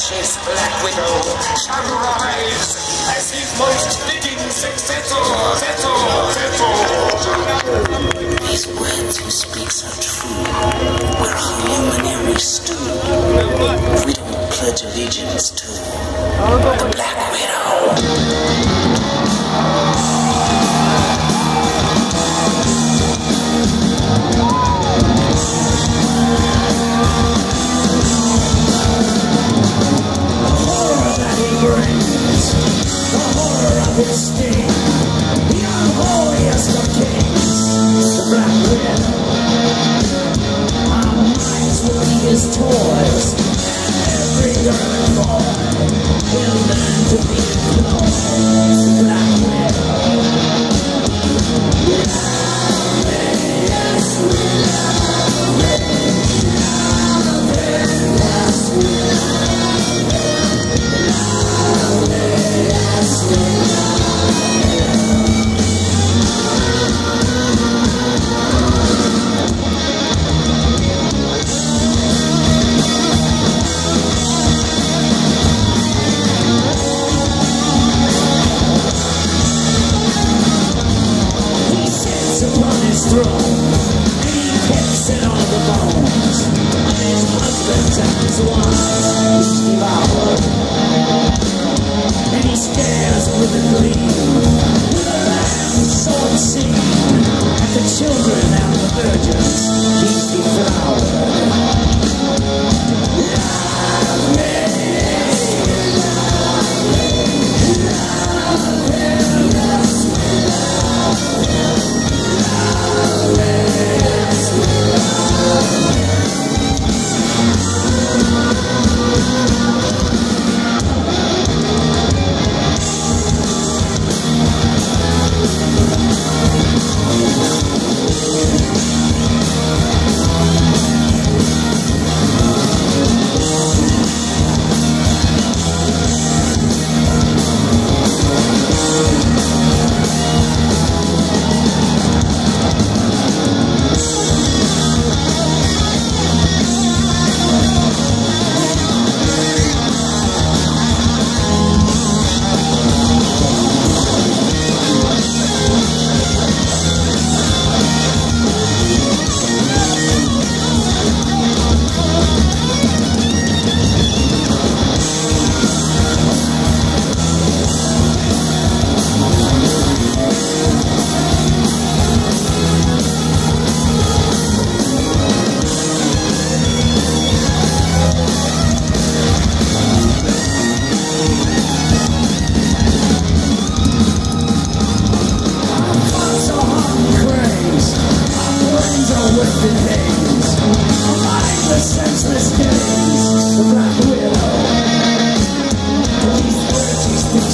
precious Black Widow shall rise as his most fitting successor. These words you speak are true. Where our luminary stood, we don't pledge allegiance to the Black Widow. Brings, the horror of his sting, the unholiest of kings, the black widow. Our minds will be his toys, and every girl and boy will and he all the bones of his and his and he stares with a gleam, with a at the children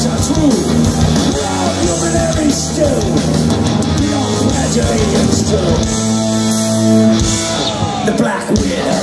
he are true. We're all luminary stew. We pledge allegiance to the black widow.